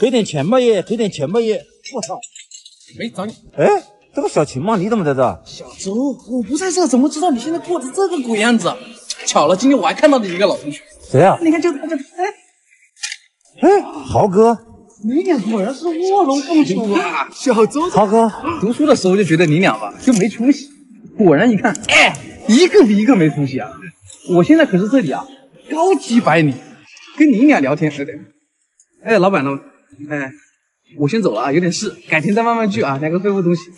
给点钱吧爷，给点钱吧爷！我操，没找你。哎，这个小秦吗，你怎么在这？小周，我不在这，怎么知道你现在过成这个鬼样子？巧了，今天我还看到你一个老同学。谁啊？你看，就他，就哎哎，豪哥，你俩果然是卧龙凤雏啊！小周，豪哥，读书的时候就觉得你俩吧就没出息，果然一看，哎，一个比一个没出息啊！我现在可是这里啊高级白领，跟你俩聊天，对不对？哎，老板，老板，哎，我先走了啊，有点事，改天再慢慢聚啊，两个废物东西。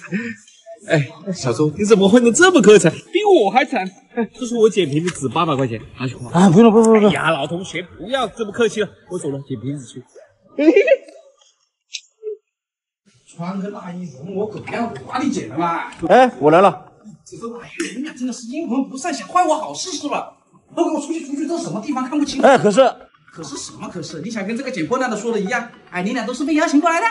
哎，小周，你怎么混得这么磕碜，比我还惨？哎，这是我捡瓶子值八百块钱，拿去花。啊，不用了，不用了，不用了。呀，老同学，不要这么客气了，我走了，捡瓶子去。穿个大衣人我狗样子，哪里捡的嘛？哎，我来了。这个哎呀，你俩真的是阴魂不散，想坏我好事是吧？都给我出去出去，这是什么地方看不清？哎，可是可是什么？可是你想跟这个捡破烂的说的一样？哎，你俩都是被邀请过来的？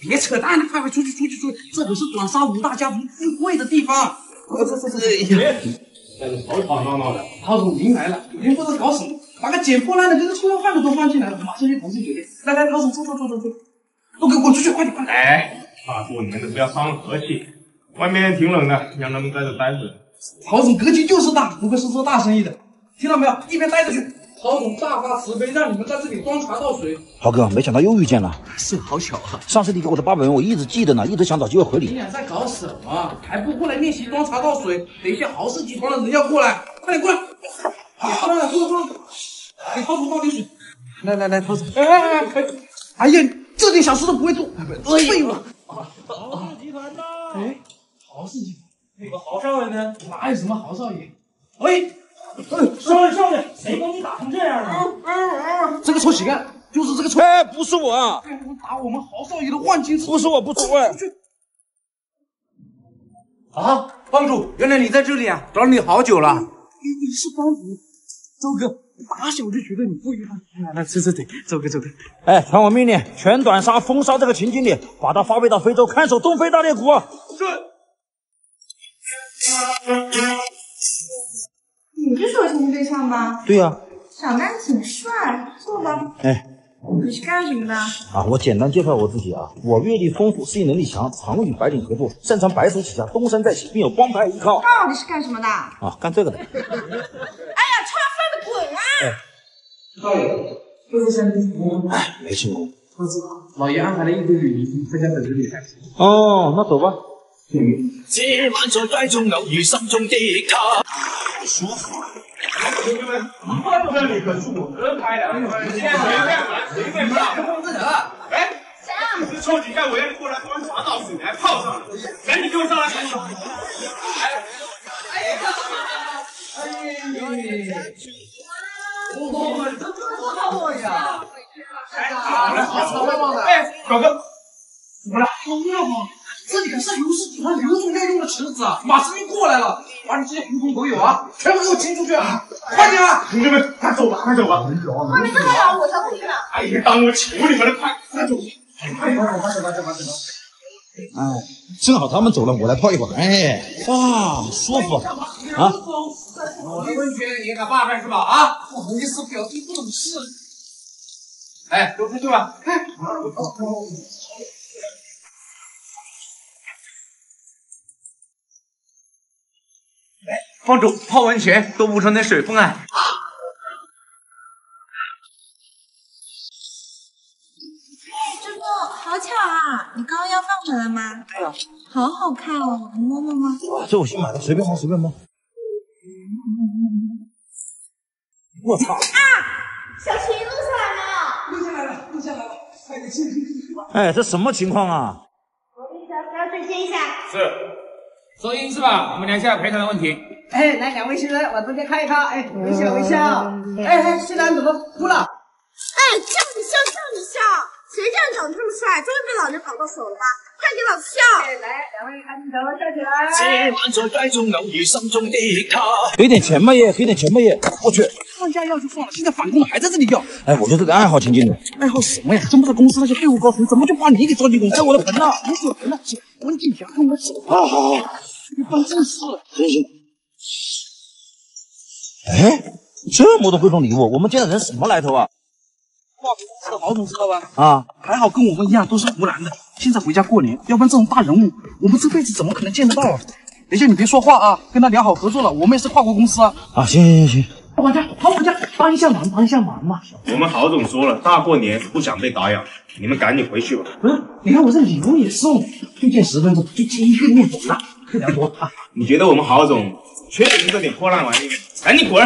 别扯淡了，快快出去出去出去！这可是短沙五大家族聚会的地方。这这这这！哎呀，在这吵吵闹闹的，陶总您来了，您不知道搞什么，把个捡破烂的跟个臭要饭的都放进来了，马上去同事酒店。来来，陶总，坐坐坐坐坐，都给我滚出去，快点快点！哎，大过年的不要伤和气，外面挺冷的，让他们在这待着。陶总格局就是大，不愧是做大生意的，听到没有？一边待着去。陶总大发慈悲，让你们在这里端茶倒水。豪哥，没想到又遇见了。是，好巧啊！上次你给我的八百元，我一直记得呢，一直想找机会回礼。你俩在搞什么？还不过来练习端茶倒水？等一下豪氏集团的人要过来，快点过来！过来，过来，过来！给陶总倒点水。来来来，陶总，哎哎哎！哎呀，这点小事都不会做，废物！豪氏集团的。哎，豪氏集团那个豪少爷呢？哪有什么豪少爷？喂！少爷少爷，谁把你打成这样了？这个臭乞丐就是这个臭，哎，不是我啊，打我们豪少爷的万金石，不是我，不是我。啊，帮主，原来你在这里啊，找你好久了。你你是帮主，周哥，打小就觉得你不一般。来来，走走走，周哥周哥。哎，传我命令，全短杀封杀这个秦经理，把他发配到非洲看守东非大裂谷。是。你就是我前对象吧？对呀、长得还挺帅，坐吧。哎，你是干什么的？啊，我简单介绍我自己啊，我阅历丰富，适应能力强，常与白领合作，擅长白手起家，东山再起，并有帮派依靠。到底是干什么的？啊，干这个的。哎呀，吃完饭的滚啊！少爷，这是山东成功吗？哎，没成功。不知道，老爷安排了一堆女明星参加本次比赛。哦，那走吧。这晚在街中偶遇心中的他。同学们，这里可是我哥开的，随便玩，随便闹。控制人了，哎，这是臭乞丐，我要你过来端茶倒水来泡上，赶紧给我上来！哎呀，好了好了，好棒的！哎，表哥，怎么了？好要吗？这里可是刘氏集团刘总池子啊！马上就过来了，把你这些狐朋狗友啊，全部给我清出去啊！快点啊！同志们，快走吧，快走吧！外面这么冷，我才不去呢。哎呀，当我求你们了，快快走！快走，快走，快走，快走！哎，正好他们走了，我来泡一会儿。哎，哇，舒服啊！我的温泉也敢霸占是吧？啊，不好意思，表弟不懂事。哎，都出去吧。哎，帮主泡温泉多补充点水分啊。这个好巧啊！你刚刚要放回来吗？对啊。好好看哦，你摸摸吗？这我新买的，随便摸，随便摸。我操！啊小琴录下来了。录下来了，录下来了，快点进去。哎，这什么情况啊？我跟小小水接一下。是，收音是吧？我们聊一下赔偿的问题。哎，来两位新人往中间看一看，哎，微笑微笑。哎哎，新郎怎么哭了？哎，叫你笑叫你笑，谁叫你长得这么帅，终于被老娘搞到手了吧？快给老子笑！哎，来，两位看镜头，笑起来。这晚在街中偶遇心中的他。给点钱吧爷，给点钱吧爷！我去，放假要就放了，现在反攻了，还在这里要。哎，我就这个爱好，秦经理。爱好什么呀？真不知道公司那些废物高层怎么就把你给抓进公司？哎，我的盆呢？不是我盆呢，是温静霞跟我走。啊，好好，你办正事。行行。哎，这么多贵重礼物，我们见的人什么来头啊？化工公司的郝总知道吧？啊，还好跟我们一样都是湖南的，现在回家过年，要不然这种大人物，我们这辈子怎么可能见得到啊？等一下你别说话啊，跟他聊好合作了，我们也是跨国公司啊。啊，行行行行，管家，好管家，帮一下忙，帮一下忙嘛。我们郝总说了，大过年不想被打扰，你们赶紧回去吧。不是，你看我这礼物也送，就见十分钟，就见一个面走了，客聊多啊。你觉得我们郝总缺你们这点破烂玩意？赶紧滚！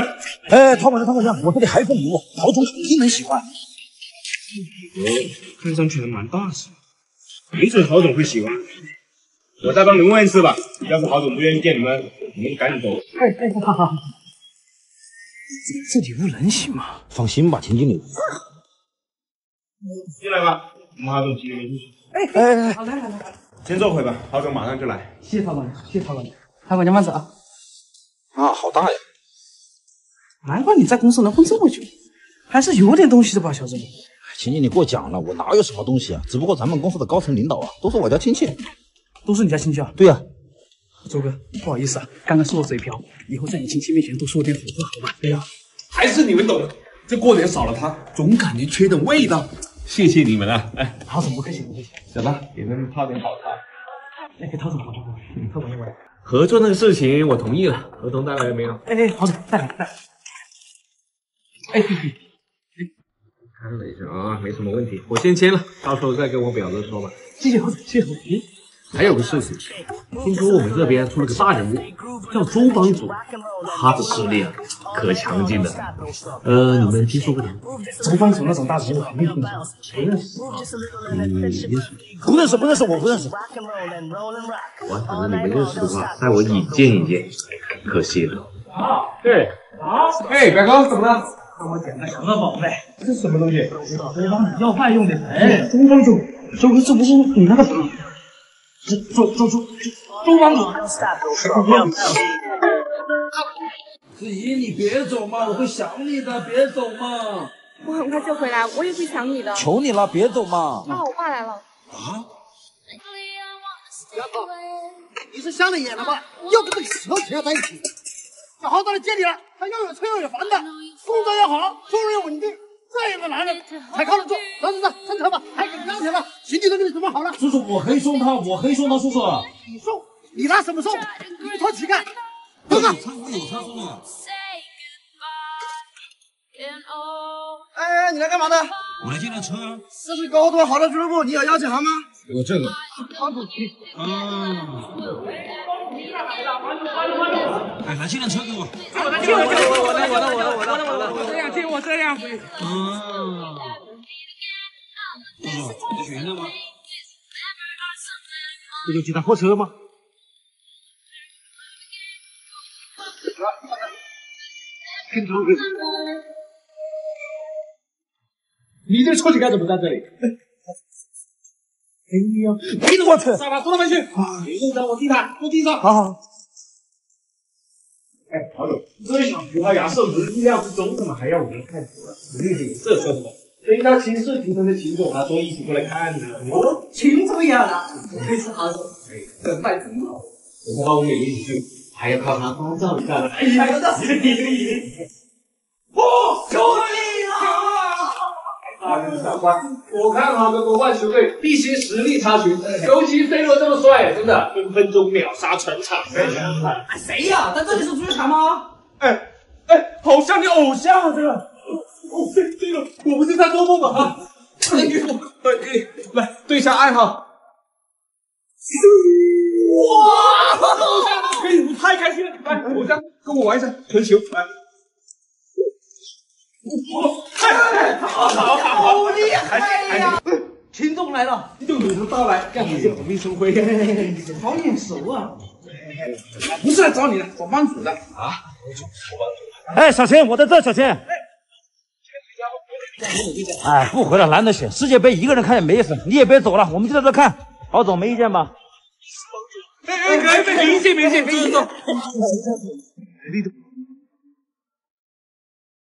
哎，陶管家，陶管家，我这里还有份礼物，陶总肯定能喜欢。看上去还蛮大气，没准郝总会喜欢。我再帮你问一次吧，要是郝总不愿意见你们，你们赶紧走。哎哎，好好好，这礼物能行吗？放心吧，钱经理。进来吧，我们郝总急着没出去。哎哎哎，好来来来，先坐会吧，郝总马上就来。谢谢陶管家，谢谢陶管家，陶管家慢走啊。啊，好大呀！难怪你在公司能混这么久，还是有点东西的吧，小郑。田经理过奖了，我哪有什么东西啊？只不过咱们公司的高层领导啊，都是我家亲戚。都是你家亲戚啊？对呀、周哥，不好意思啊，刚刚是我嘴瓢，以后在你亲戚面前多说点好话，好吧？哎呀，还是你们懂，这过年少了他，总感觉缺点味道。谢谢你们啊！哎，陶总不客气，不客气。小张，给他们泡点好茶。哎，给陶总，陶总，陶总，我来。合作那个事情我同意了，合同带来了没有？哎哎，好的，带来带来。哎，看了一下啊，没什么问题，我先签了，到时候再跟我表哥说吧。谢谢谢谢。咦，还有个事情，听说我们这边出了个大人物，叫周帮主，他的实力啊可强劲了。呃，你们听说过吗？周帮主那种大人物肯定听说，不认识？你，认识。不认识，不认识，我不认识。我反正你们认识的话，带我引荐引荐，可惜了。对，啊哎，表哥怎么了？让我捡个什么宝贝？这是什么东西？周帮主要饭用的人。周帮主，周哥，这不是你那个什么？这周周周周帮主。子怡，你别走嘛，我会想你的，别走嘛。我很快就回来，我也会想你的。求你了，别走嘛！那我爸来了。啊你是瞎了眼了吧？要跟这个死头扯在一起，小豪到来接你了，他又有车又有房的，工作又好，收入又稳定，这样的男人才靠得住。走走走，上车吧，还给你要钱了，行李都给你准备好了。叔叔，我可以送他，我可以送他，叔叔。你送，你拿什么送？一坨乞丐。走走。我有他送啊。哎，你来干嘛的？我来借辆车啊。这是高端好的俱乐部，你有邀请函吗？有这个。帮主席。啊。哎，来借辆车给我。我的，我，借我，我的，我的，我的，我的，我的，这样，借我这样。啊。叔叔，你选的吗？不就几辆货车吗？跟头你这臭乞丐怎么在这里？哎呀，我去！沙发坐到边去。你弄脏我地毯，坐地上。好好。哎，郝总，这小葡萄牙是不是意料之中，怎么还要我们看图了？你这说什么？人家秦氏集团的秦总啊，说一起过来看的。哦，秦怎么样了？这次郝总，哎，人脉真好。我怕我每一去还要靠他关照一下呢。哎呀，那是你的哦，兄弟好！大人长官，我看好的国外球队必须实力差群，尤其 C 罗这么帅，真的分分钟秒杀全场。谁呀？在这里是足球场吗？哎哎，好像你偶像啊，这个。哦，这这个我不是在做梦吧？啊，哎给我，哎，来对一下暗号。哇，偶像，哎，我太开心了！来，偶像跟我玩一下传球，来。哎，好好好厉害呀！秦总来了，就你的到来，干好事虎命生辉。好眼熟啊！不是来找你的，找帮主的啊！哎，小钱，我在这，小钱。哎，不回了难得选，世界杯一个人看也没意思，你也别走了，我们就在这看。郝总没意见吧？哎哎，可以，没意见，没意见，没意见。力度。